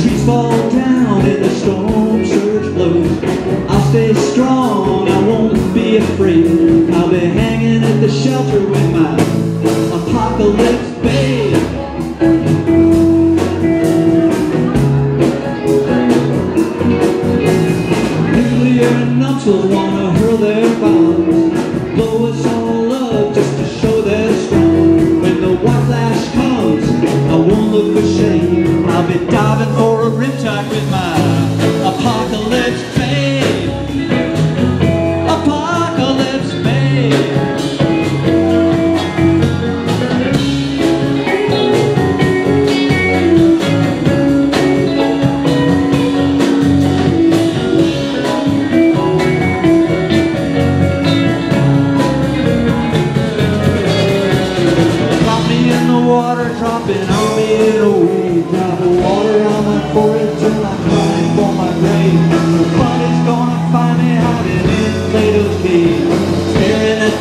Trees fall down in the storm surge blows. I'll stay strong, I won't be afraid. I'll be hanging at the shelter with my apocalypse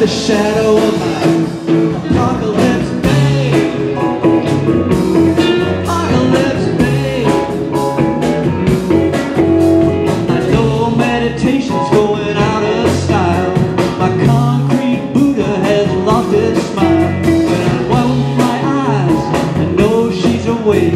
shadow of my apocalypse babe. Apocalypse babe. I know meditation's going out of style. My concrete Buddha has lost his smile. But I won't my eyes and know she's awake.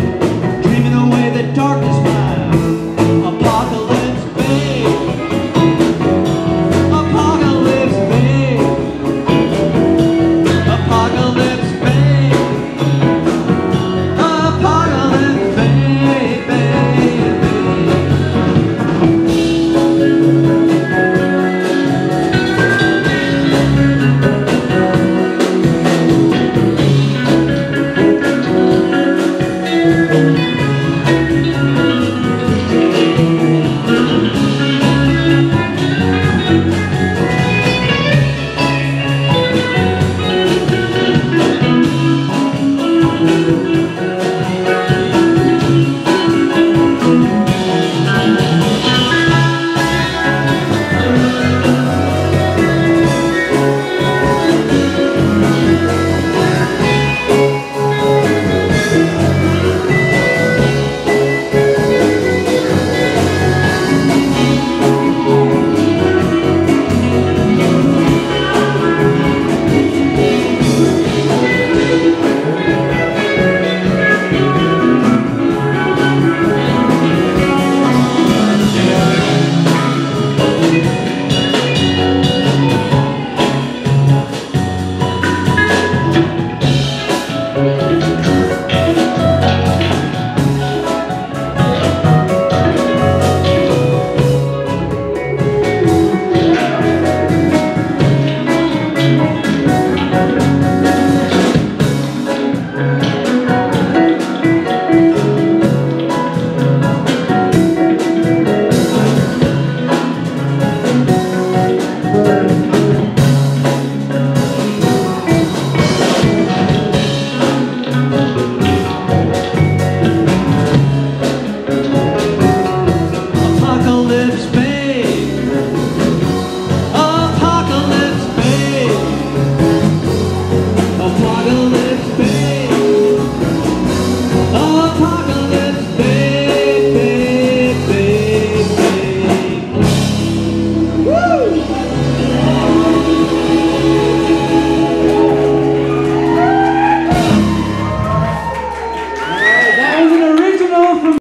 Yeah.